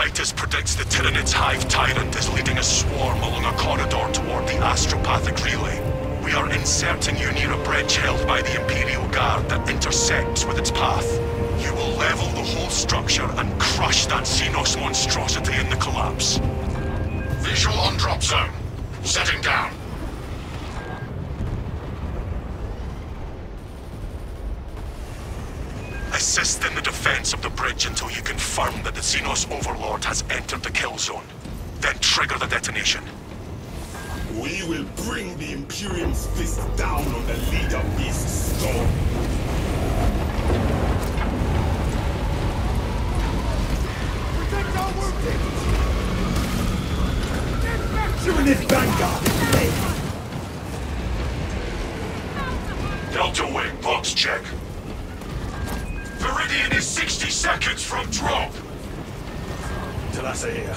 Argus predicts the Tyranid's Hive Tyrant is leading a swarm along a corridor toward the astropathic relay. We are inserting you near a bridge held by the Imperial Guard that intersects with its path. You will level the whole structure and crush that Xenos monstrosity in the collapse. Visual on drop zone. Setting down. Of the bridge until you confirm that the Xenos Overlord has entered the kill zone. Then trigger the detonation. We will bring the Imperium's fist down on the leader beast storm. Protect our wounded! Tyranid Vanguard! Delta Wing, vox check. Viridian is 60 seconds from drop. Talassa here.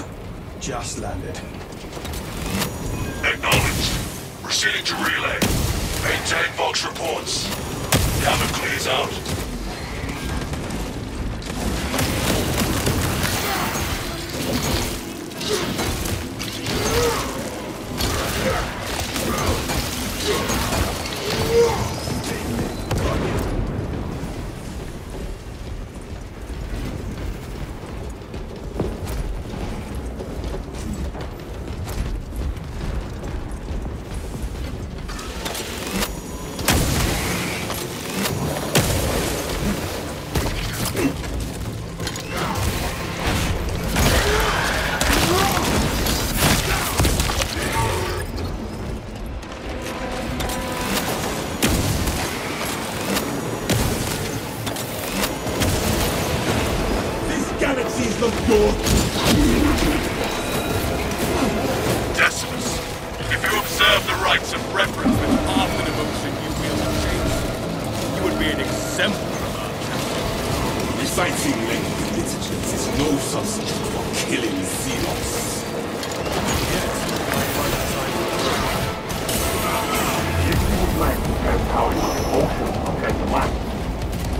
Just landed. Acknowledged. Proceeding to relay. Maintain Vox reports. Gamma clears out. This is not yours! Decimus, if you observe the rites of reverence with half the devotion you to change, you would be an exemplar of our camp. Reciting lengthy liturgies is no substitute for killing Xenos. If you would like to test how your compared to mine,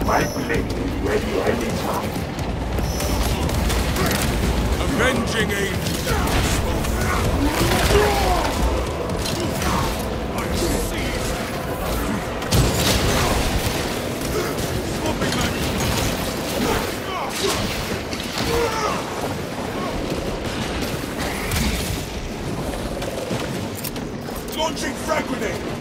my blade is ready anytime. Avenging angel. Launching frag grenade!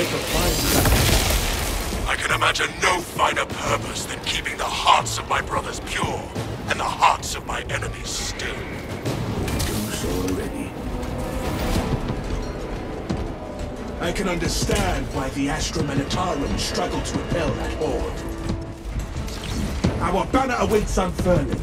Make a fine. I can imagine no finer purpose than keeping the hearts of my brothers pure and the hearts of my enemies still. do so already. I can understand why the Astra Militarum struggled to repel that horde. Our banner awaits unfurling.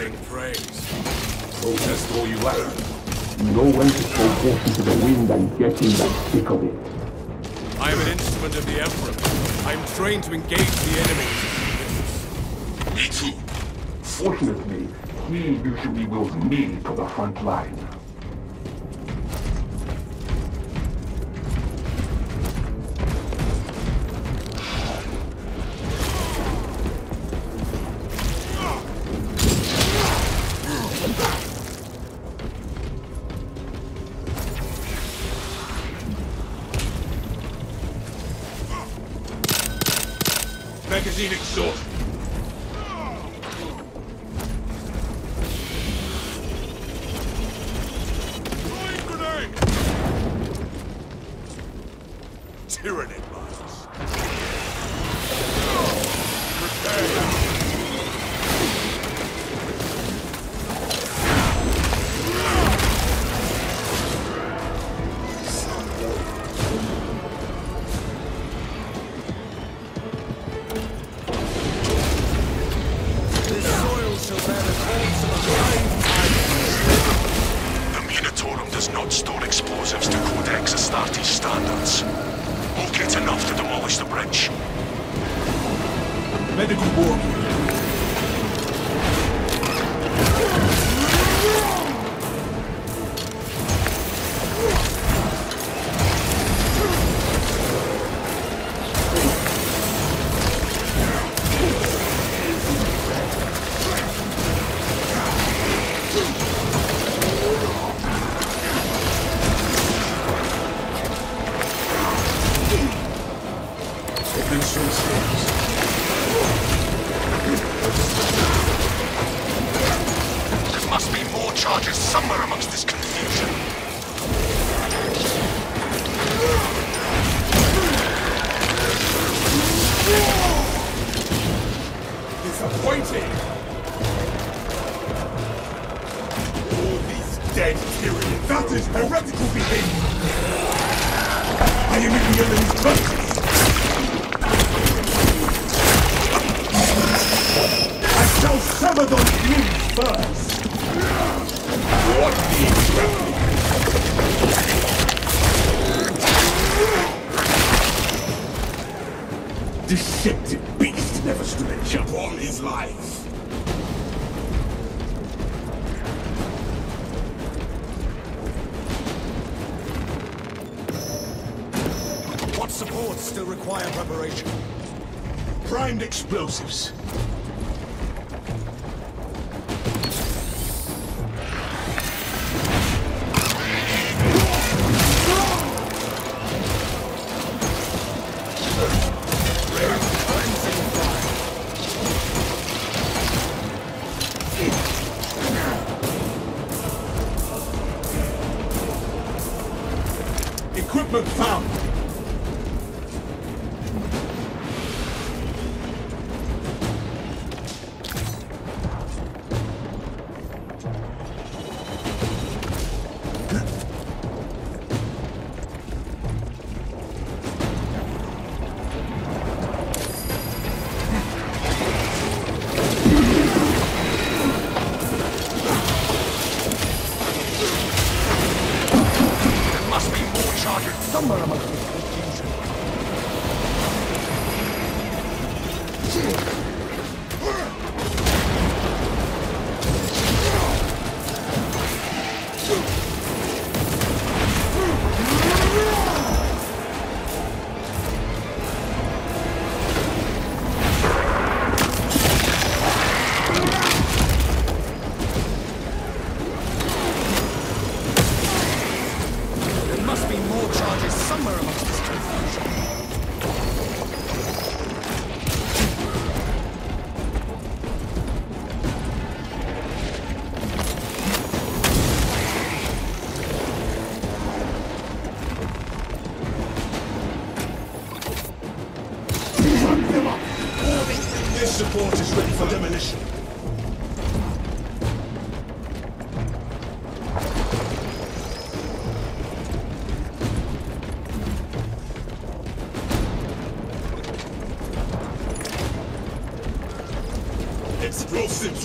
Damning praise. Protest all you like. Know when to throw caution to the wind and get in the thick of it. I am an instrument of the Emperor. I am trained to engage the enemy. Me too. Fortunately, he usually wills me to the front line. More somewhere amongst this confusion. Disappointing! All these dead Tyrians. That is heretical behavior! I am in the enemy's country! I shall sever those limbs first!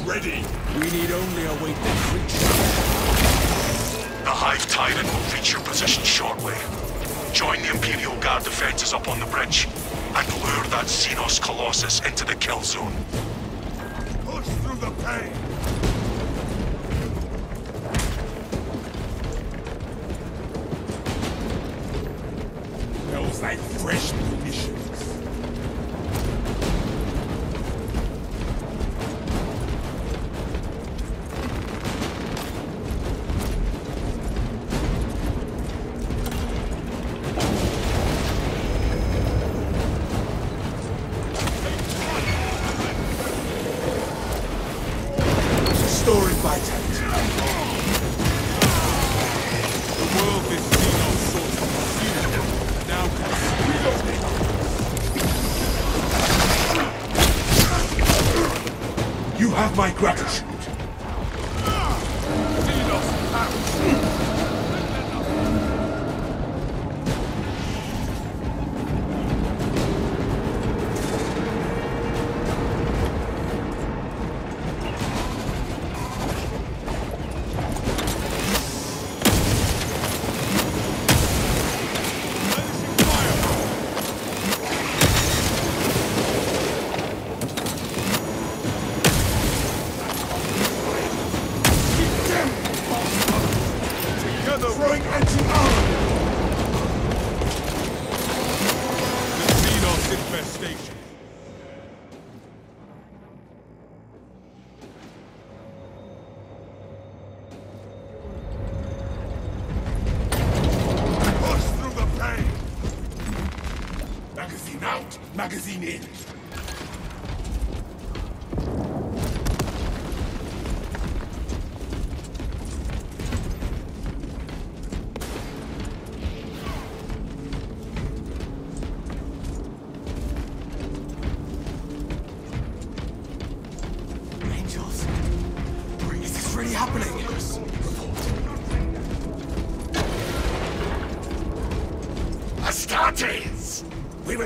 Ready. We need only await their creature. The Hive Tyrant will reach your position shortly. Join the Imperial Guard defenses up on the bridge, and lure that Xenos Colossus into the kill zone. Push through the pain.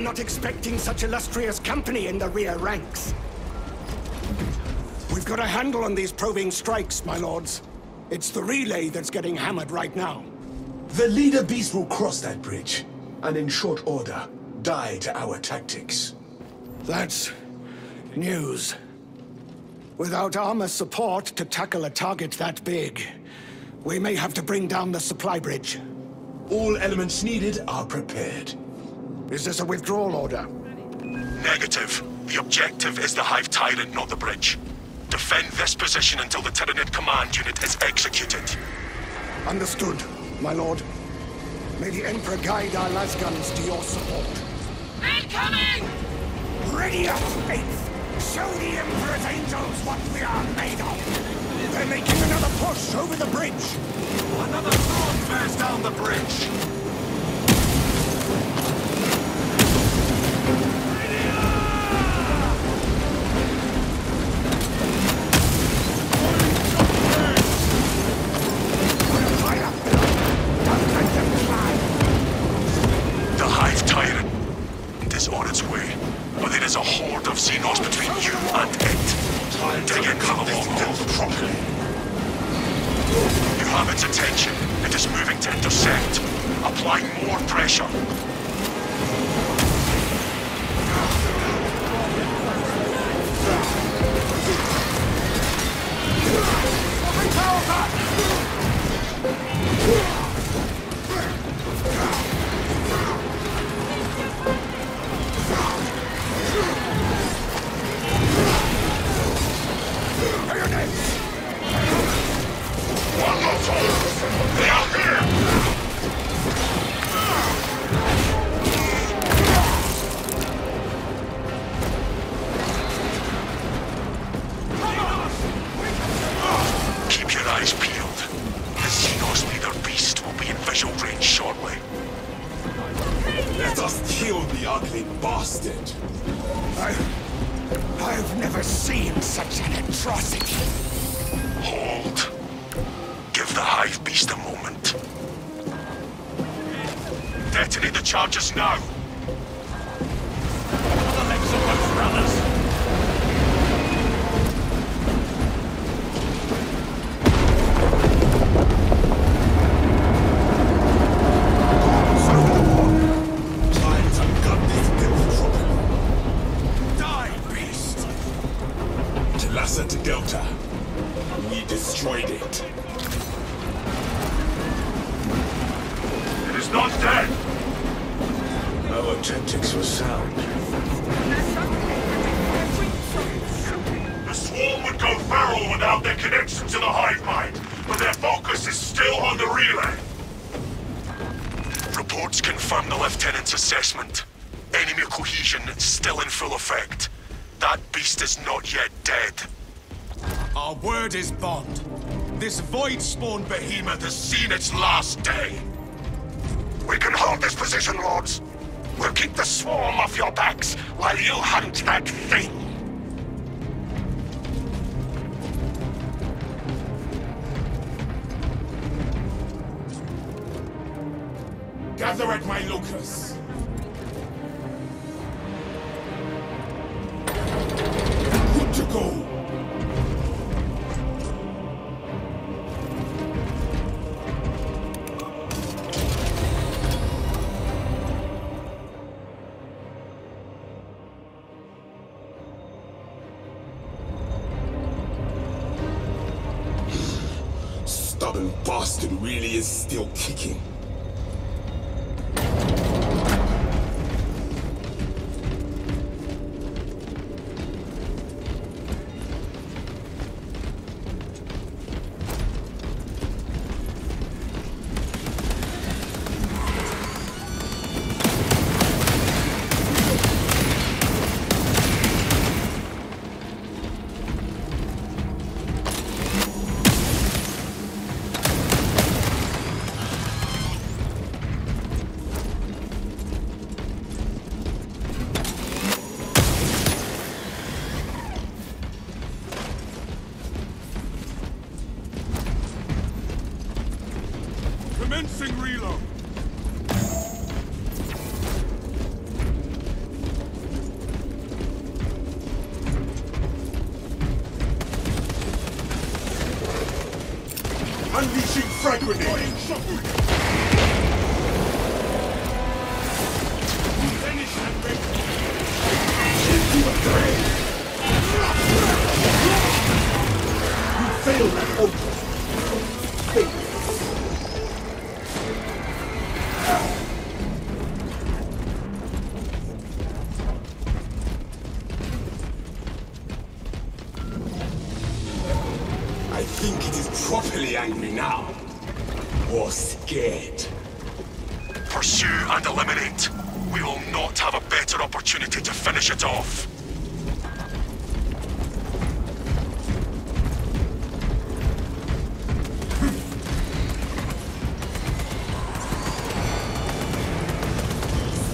Not expecting such illustrious company in the rear ranks. We've got a handle on these probing strikes, my lords. It's the relay that's getting hammered right now. The leader beast will cross that bridge, and in short order, die to our tactics. That's news. Without armor support to tackle a target that big, we may have to bring down the supply bridge. All elements needed are prepared. Is this a withdrawal order? Negative. The objective is the Hive Tyrant, not the bridge. Defend this position until the Tyranid command unit is executed. Understood, my lord. May the Emperor guide our lasguns to your support. Incoming! Ready up, Eighth! Show the Emperor's angels what we are made of! They're making another push over the bridge! Another sword bears down the bridge. To Delta. We destroyed it. It is not dead! Our tactics were sound. The swarm would go feral without their connection to the hive mind, but their focus is still on the relay. Reports confirm the lieutenant's assessment. Enemy cohesion still in full effect. That beast is not yet dead. Our word is bond. This void spawn behemoth has Seen its last day. We can hold this position, Lords. We'll keep the swarm off your backs while you hunt that thing. Really is still kicking. Commencing reload!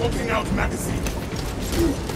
Swapping out magazine.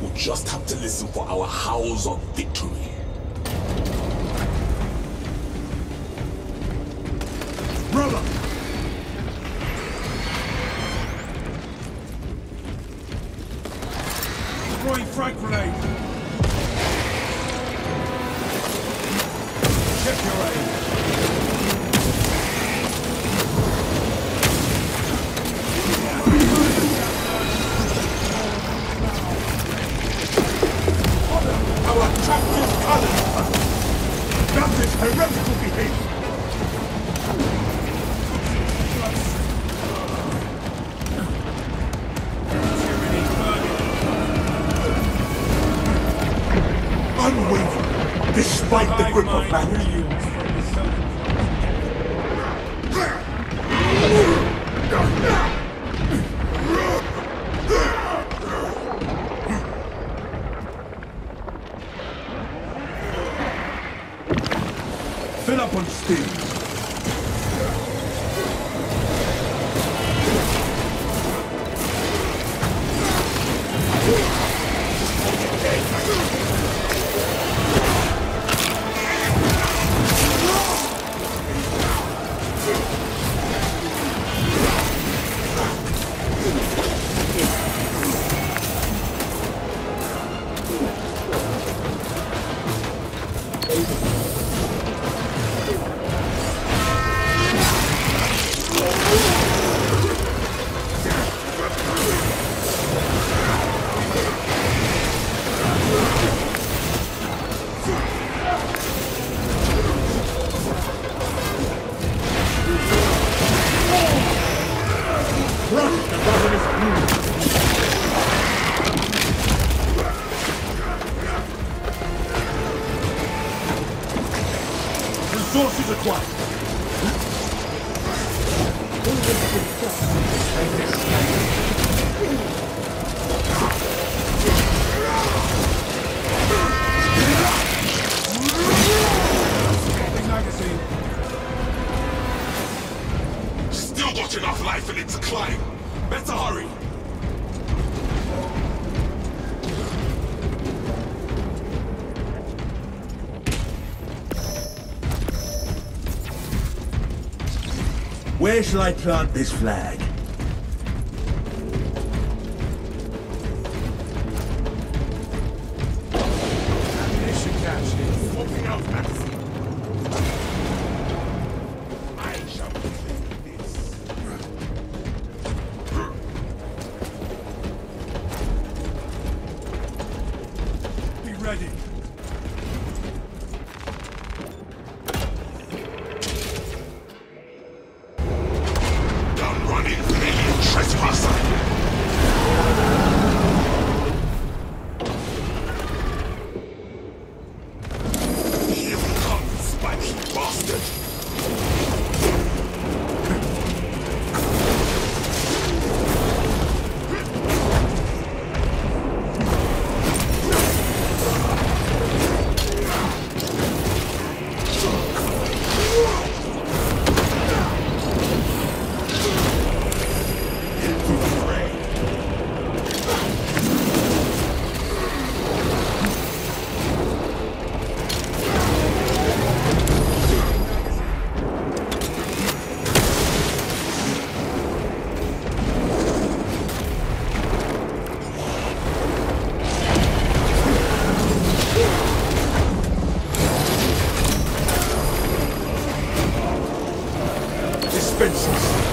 Will just have to listen for our howls of victory. Brother! Throwing frag grenade! Fill up on steel. Resources acquired. Still got enough life in it to climb. Better hurry. Where shall I plant this flag? Alien expenses.